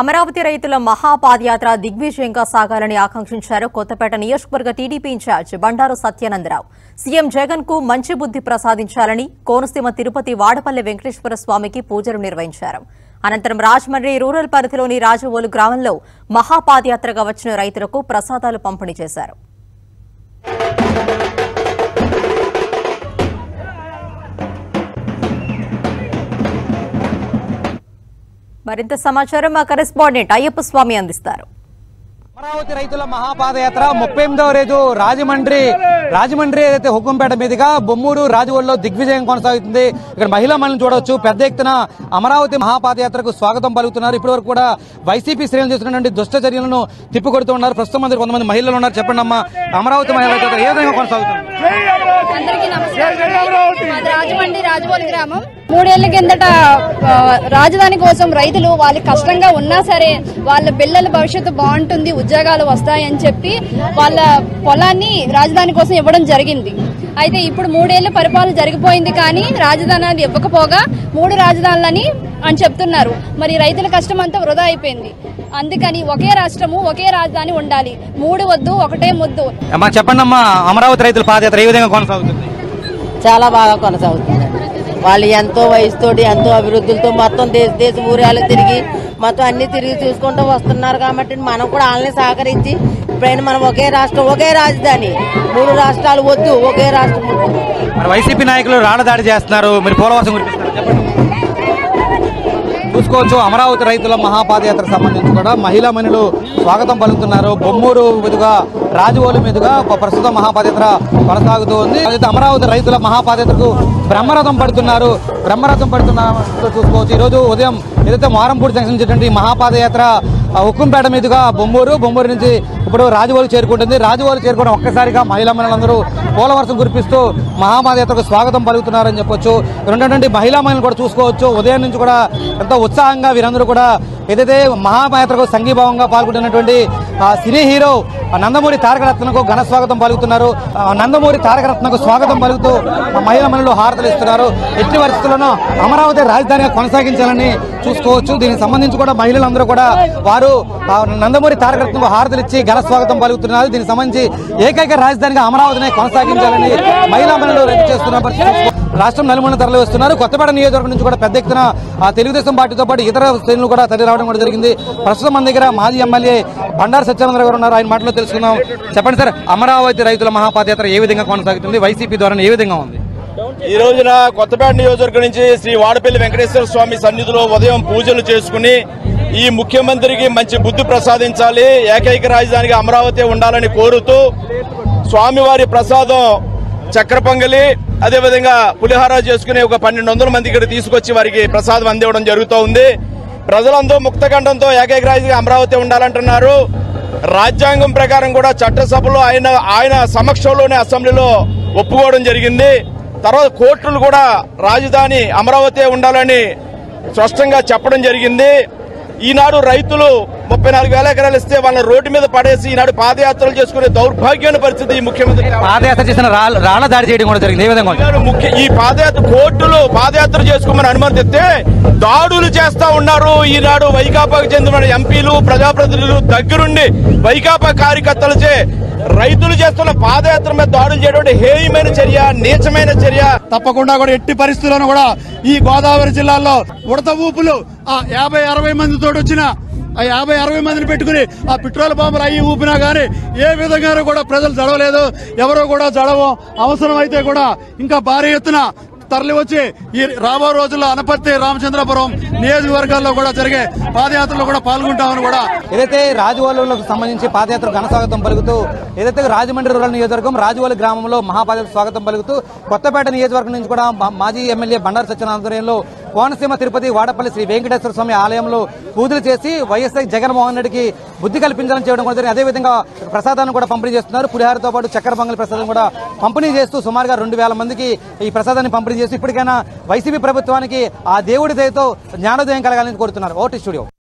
అమరావతి రైతుల మహాపాదయాత్ర దిగ్విజయంగా సాగాలని ఆకాంక్షించారు కొత్తపేట నియోజకవర్గ TDP incharge Bandaru Satyanandarao. CM జగన్కు మంచి బుద్ధి ప్రసాదించాలని కోనసీమ తిరుపతి వాడపల్లి వెంకటేశ్వర స్వామికి పూజలు నిర్వహించారు. అనంతరం రాజమండ్రి రూరల్ పరిధిలోని రాజవోలు గ్రామంలో మహాపాదయాత్రగా వచ్చిన రైతులకు ప్రసాదాలు పంపిణీ చేశారు. మరింత సమాచారం మా కరెస్పాండెంట్ అయ్యప్ప స్వామి అందిస్తారు. అమరావతి రైతుల మహాపాదయాత్ర ముప్పై ఎనిమిదవ రోజు రాజమండ్రి రాజమండ్రి ఏదైతే హుకుంపేట మీదుగా బొమ్మూరు రాజవోల్లో దిగ్విజయం కొనసాగుతుంది. ఇక్కడ మహిళా మహిళను చూడవచ్చు. పెద్ద ఎత్తున అమరావతి మహాపాదయాత్రకు స్వాగతం పలుకుతున్నారు. ఇప్పటి వరకు కూడా వైసీపీ శ్రేణులు చేస్తున్నటువంటి దుష్ట చర్యలను తిప్పికొడుతున్నారు ప్రస్తుతం మంది కొంతమంది మహిళలు ఉన్నారు. చెప్పండి అమ్మా. అమరావతి మహిళా ఏ విధంగా కొనసాగుతుంది? రాజమండ్రి రాజబోలి గ్రామం. మూడేళ్ళ కిందట రాజధాని కోసం రైతులు వాళ్ళు కష్టంగా ఉన్నా సరే వాళ్ళ పిల్లల భవిష్యత్తు బాగుంటుంది ఉద్యోగాలు వస్తాయని చెప్పి వాళ్ళ పొలాన్ని రాజధాని కోసం ఇవ్వడం జరిగింది. అయితే ఇప్పుడు మూడేళ్ళ పరిపాలన జరిగిపోయింది కానీ రాజధాని అది ఇవ్వకపోగా మూడు రాజధానులని అని చెప్తున్నారు. మరి రైతుల కష్టం అంతా వృధా అయిపోయింది. అందుకని ఒకే రాష్ట్రము ఒకే రాజధాని ఉండాలి. మూడు వద్దు ఒకటే ముద్దు. అమ్మా చెప్పండి అమ్మా అమరావతి రైతుల పాదయాత్ర ఏ విధంగా కొనసాగుతుంది? చాలా బాగా కొనసాగుతుంది. వాళ్ళు ఎంతో వయసుతోటి ఎంతో అభివృద్ధులతో మొత్తం దేశ దేశ ఊరాలు తిరిగి మొత్తం అన్ని తిరిగి చూసుకుంటూ వస్తున్నారు కాబట్టి మనం కూడా వాళ్ళని సహకరించి ఇప్పుడైనా మనం ఒకే రాష్ట్రం ఒకే రాజధాని. మూడు రాష్ట్రాలు వద్దు ఒకే రాష్ట్రం వద్దు. వైసీపీ నాయకులు రాళ్ళదాడి చేస్తున్నారు. మీరు పోలవాసం చూసుకోవచ్చు అమరావతి రైతుల మహాపాదయాత్రకు సంబంధించి కూడా మహిళా మనులు స్వాగతం పలుకుతున్నారు. బొమ్మూరు విధుగా రాజవోలు మీదుగా ఒక ప్రస్తుత మహాపాదయాత్ర కొనసాగుతూ ఉంది. అయితే అమరావతి రైతుల మహాపాదయాత్రకు బ్రహ్మరథం పడుతున్నారు. బ్రహ్మరథం పడుతున్నారు చూసుకోవచ్చు. ఈరోజు ఉదయం ఏదైతే మారంపూడి జంక్షన్ మహాపాదయాత్ర ఉక్కుంపేట మీదుగా బొమ్మూరు బొమ్మూరు నుంచి ఇప్పుడు రాజువారు చేరుకుంటుంది. రాజువారు చేరుకున్న ఒక్కసారిగా మహిళా మహిళలందరూ పోలవర్షం కురిపిస్తూ మహాపాదయాత్రకు స్వాగతం పలుకుతున్నారని చెప్పొచ్చు. రెండు ఉన్నటువంటి మహిళా మహిళలు కూడా చూసుకోవచ్చు. ఉదయం నుంచి కూడా ఎంతో ఉత్సాహంగా వీరందరూ కూడా ఏదైతే మహామాయాత్రకు సంఘీభావంగా పాల్గొంటున్నటువంటి సినీ హీరో నందమూరి నందమూరి తారకరత్నకు ఘన స్వాగతం పలుకుతున్నారు. ఆ నందమూరి తారకరత్నకు స్వాగతం పలుకుతూ మహిళా మహిళలు హారతలు ఇస్తున్నారు. ఎట్టి పరిస్థితుల్లోనూ అమరావతి రాజధానిగా కొనసాగించాలని చూసుకోవచ్చు. దీనికి సంబంధించి కూడా మహిళలందరూ కూడా వారు నందమూరి తారకరత్నకు హారతలు ఇచ్చి ఘన స్వాగతం పలుకుతున్నారు. దీనికి సంబంధించి ఏకైక రాజధానిగా అమరావతిని కొనసాగించాలని మహిళా మహిళలు రద్దు చేస్తున్న రాష్ట్రం నలుమూలన తరలి వస్తున్నారు. కొత్తపేట నియోజకవర్గం నుంచి కూడా పెద్ద ఎత్తున ఆ తెలుగుదేశం పార్టీతో పాటు ఇతర శ్రేణులు కూడా తరలి రావడం కూడా జరిగింది. ప్రస్తుతం మన దగ్గర మాజీ ఎమ్మెల్యే బండారు సత్యానందరావు గారు ఉన్నారు. ఆయన మాటలో తెలుసుకుందాం. చెప్పండి సార్ అమరావతి రైతుల మహాపాదయాత్ర ఏ విధంగా కొనసాగుతుంది? వైసీపీ ద్వారా ఏ విధంగా ఉంది? ఈ రోజున కొత్తపేట నియోజకవర్గం నుంచి శ్రీ వాడపల్లి వెంకటేశ్వర స్వామి సన్నిధిలో ఉదయం పూజలు చేసుకుని ఈ ముఖ్యమంత్రికి మంచి బుద్ధి ప్రసాదించాలి. ఏకైక రాజధానిగా అమరావతి ఉండాలని కోరుతూ స్వామివారి ప్రసాదం చక్ర పొంగలి అదేవిధంగా పులిహార చేసుకుని ఒక పన్నెండు వందల మంది ఇక్కడ తీసుకొచ్చి వారికి ప్రసాదం అందివ్వడం జరుగుతూ ఉంది. ప్రజలందరూ ముక్తకంఠంతో ఏకైక రాజధానిగా అమరావతి ఉండాలంటున్నారు. రాజ్యాంగం ప్రకారం కూడా చట్టసభలో ఆయన ఆయన సమక్షంలోనే అసెంబ్లీలో ఒప్పుకోవడం జరిగింది. తర్వాత కోర్టులు కూడా రాజధాని అమరావతి ఉండాలని స్పష్టంగా చెప్పడం జరిగింది. ఈనాడు రైతులు ముప్పై నాలుగు వేల ఎకరాలు ఇస్తే వాళ్ళ రోడ్డు మీద పడేసి ఈనాడు పాదయాత్రలు చేసుకునే దౌర్భాగ్యమైన పరిస్థితి ఈ ముఖ్యమంత్రి పాదయాత్ర చేసిన రాళ్ళ రాళ్ళ దాడి చేయడం కూడా జరిగింది. ఏ విధంగా ముఖ్య ఈ పాదయాత్ర కోర్టులు పాదయాత్ర చేసుకోమని అనుమతిస్తే దాడులు చేస్తా ఉన్నారు. ఈనాడు వైకాపాకు చెందిన ఎంపీలు ప్రజాప్రతినిధులు దగ్గరుండి వైకాపా కార్యకర్తలచే రైతులు చేస్తున్న పాదయాత్ర మీద దాడులు చేయడం హేయమైన చర్య నీచమైన చర్య. తప్పకుండా కూడా ఎట్టి పరిస్థితుల్లోనూ కూడా ఈ గోదావరి జిల్లాలో ఉడత ఊపులు ఆ యాభై అరవై మందితో వచ్చిన ఆ యాభై అరవై మందిని పెట్టుకుని ఆ పెట్రోల్ బాంబులు అయ్యి ఊపినా గానీ ఏ విధంగా కూడా ప్రజలు జడవలేదు ఎవరు కూడా జడవం అవసరం అయితే కూడా ఇంకా భారీ ఎత్తున తరలి వచ్చి ఈ రాబో రోజుల్లో అనపర్తి రామచంద్రపురం నియోజకవర్గాల్లో కూడా జరిగే పాదయాత్రలో కూడా పాల్గొంటామని కూడా ఏదైతే రాజవోలులకు సంబంధించి పాదయాత్ర ఘనస్వాగతం పలుకుతూ ఏదైతే రాజమండ్రి రూరల్ నియోజకవర్గం రాజవోలు గ్రామంలో మహాపాదయాత్ర స్వాగతం పలుకుతూ కొత్తపేట నియోజకవర్గం నుంచి కూడా మా- మాజీ ఎమ్మెల్యే బండారు సత్యనారాయణలో కోనసీమ తిరుపతి వాడపల్లి శ్రీ వెంకటేశ్వర స్వామి ఆలయంలో పూజలు చేసి వైఎస్ఆర్ జగన్మోహన్ రెడ్డికి బుద్ధి కల్పించాలని చేయడం కూడా జరిగింది. అదేవిధంగా ప్రసాదాన్ని కూడా పంపిణీ చేస్తున్నారు. పులిహారతో పాటు చక్కెర పొంగలి ప్రసాదం కూడా పంపిణీ చేస్తూ సుమారుగా రెండు వేల మందికి ఈ ప్రసాదాన్ని పంపిణీ చేస్తూ ఇప్పటికైనా వైసీపీ ప్రభుత్వానికి ఆ దేవుడి దయతో జ్ఞానోదయం కలగాలని కోరుతున్నారు. OT studio.